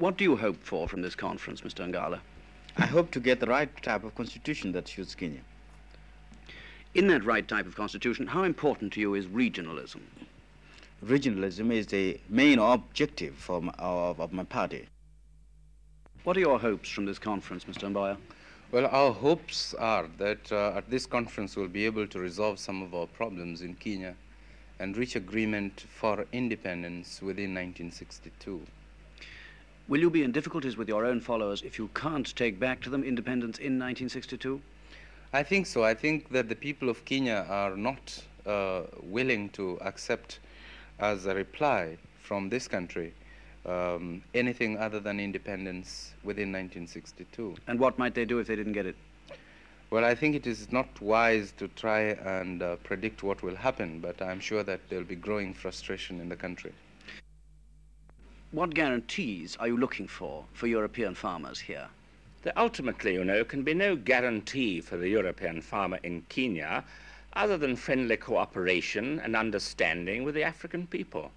What do you hope for from this conference, Mr. Ngala? I hope to get the right type of constitution that suits Kenya. In that right type of constitution, how important to you is regionalism? Regionalism is the main objective for my, of, of my party. What are your hopes from this conference, Mr. Mboya? Well, our hopes are that uh, at this conference we'll be able to resolve some of our problems in Kenya and reach agreement for independence within 1962. Will you be in difficulties with your own followers if you can't take back to them independence in 1962? I think so. I think that the people of Kenya are not uh, willing to accept as a reply from this country um, anything other than independence within 1962. And what might they do if they didn't get it? Well, I think it is not wise to try and uh, predict what will happen, but I'm sure that there'll be growing frustration in the country. What guarantees are you looking for for European farmers here? There ultimately, you know, can be no guarantee for the European farmer in Kenya other than friendly cooperation and understanding with the African people.